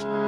Bye.